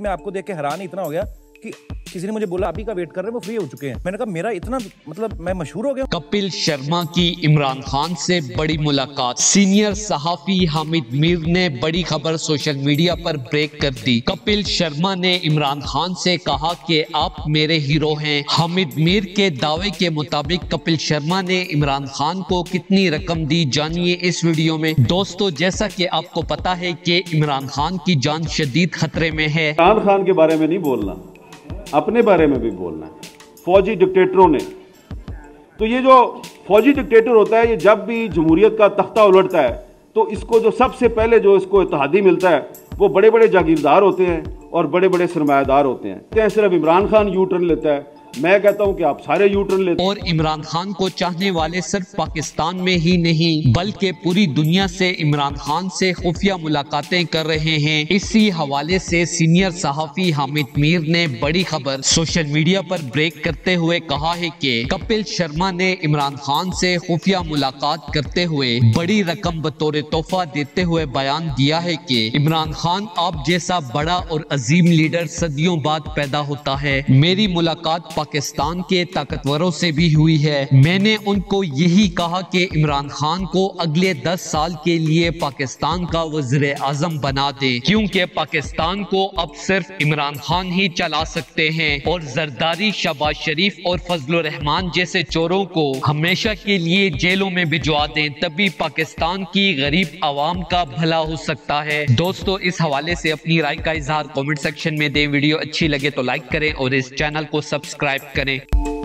मैं आपको देख के हैरान इतना हो गया। कि किसी ने मुझे बोला अभी का वेट कर रहे हैं वो फ्री हो चुके हैं. मैंने कहा मेरा इतना मतलब मैं मशहूर हो गया कपिल शर्मा की इमरान खान से बड़ी मुलाकात। सीनियर सहाफी हामिद मीर ने बड़ी खबर सोशल मीडिया पर ब्रेक कर दी। कपिल शर्मा ने इमरान खान से कहा कि आप मेरे हीरो हैं। हामिद मीर के दावे के मुताबिक कपिल शर्मा ने इमरान खान को कितनी रकम दी जानिए इस वीडियो में। दोस्तों जैसा कि आपको पता है कि इमरान खान की जान शदीद खतरे में है। इमरान खान के बारे में नहीं बोलना। अपने बारे में भी बोलना है। फौजी डिक्टेटरों ने। तो ये जो फौजी डिक्टेटर होता है, ये जब भी जमहूरियत का तख्ता उलटता है तो इसको जो सबसे पहले जो इसको इतिहादी मिलता है, वो बड़े बड़े जागीरदार होते हैं और बड़े बड़े सरमायादार होते हैं। सिर्फ़ इमरान खान यू टर्न लेता है मैं कहता हूँ कि आप सारे यूटर्न लेते और इमरान खान को चाहने वाले सिर्फ़ पाकिस्तान में ही नहीं, बल्कि पूरी दुनिया से इमरान खान से खुफिया मुलाकातें कर रहे हैं। इसी हवाले से सीनियर सहाफी हामिद मीर ने बड़ी खबर सोशल मीडिया पर ब्रेक करते हुए कहा है कि कपिल शर्मा ने इमरान खान से खुफिया मुलाकात करते हुए बड़ी रकम बतौर तोहफा देते हुए बयान दिया है कि इमरान खान आप जैसा बड़ा और अजीम लीडर सदियों बाद पैदा होता है। मेरी मुलाकात पाकिस्तान के ताकतवरों से भी हुई है। मैंने उनको यही कहा कि इमरान खान को अगले दस साल के लिए पाकिस्तान का वज़ीर आज़म बना दे, क्योंकि पाकिस्तान को अब सिर्फ़ इमरान खान ही चला सकते हैं। और जरदारी शबाज शरीफ और फजल रहमान जैसे चोरों को हमेशा के लिए जेलों में भिजवा दें, तभी पाकिस्तान की गरीब आवाम का भला हो सकता है। दोस्तों, इस हवाले से अपनी राय का इजहार कमेंट सेक्शन में दें। वीडियो अच्छी लगे तो लाइक करें और इस चैनल को सब्सक्राइब करें।